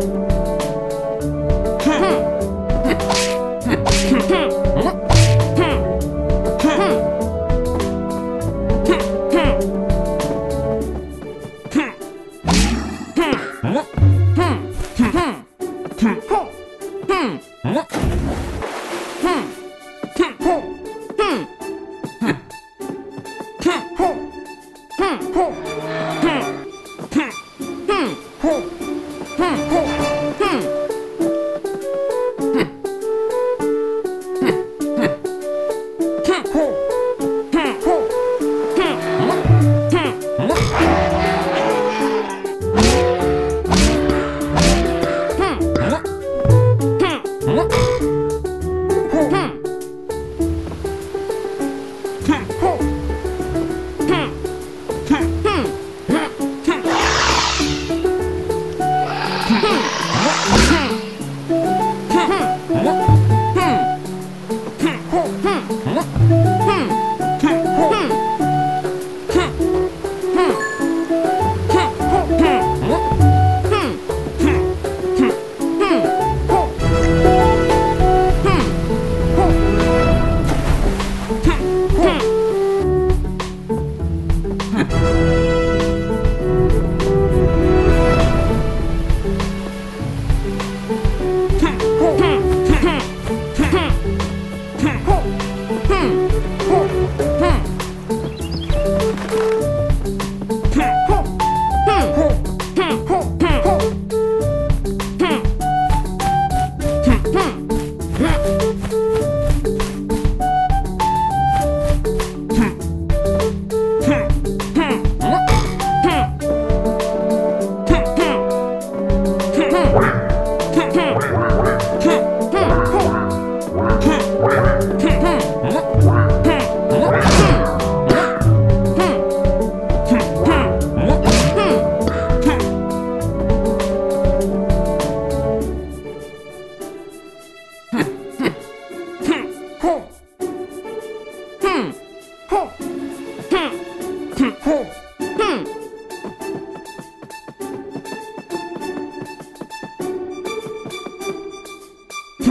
Hmm. Hmm.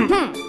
哼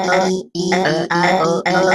S E L I O L.